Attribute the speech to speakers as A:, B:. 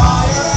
A: fire.